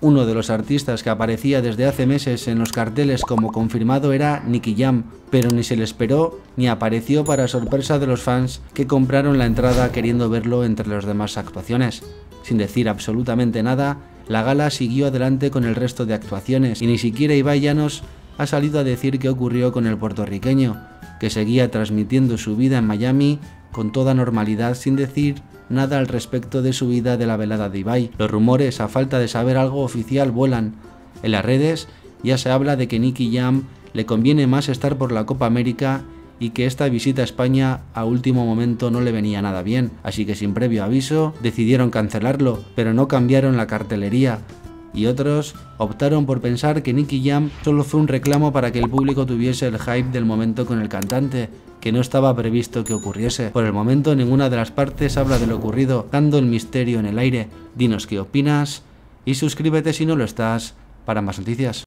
Uno de los artistas que aparecía desde hace meses en los carteles como confirmado era Nicky Jam, pero ni se le esperó ni apareció para sorpresa de los fans que compraron la entrada queriendo verlo entre las demás actuaciones. Sin decir absolutamente nada, la gala siguió adelante con el resto de actuaciones y ni siquiera Ibai Llanos ha salido a decir qué ocurrió con el puertorriqueño, que seguía transmitiendo su vida en Miami con toda normalidad sin decir nada al respecto de su vida de la velada de Ibai. Los rumores, a falta de saber algo oficial, vuelan. En las redes ya se habla de que Nicky Jam le conviene más estar por la Copa América y que esta visita a España a último momento no le venía nada bien, así que sin previo aviso decidieron cancelarlo, pero no cambiaron la cartelería, y otros optaron por pensar que Nicky Jam solo fue un reclamo para que el público tuviese el hype del momento con el cantante, que no estaba previsto que ocurriese. Por el momento ninguna de las partes habla de lo ocurrido, dando el misterio en el aire. Dinos qué opinas y suscríbete si no lo estás para más noticias.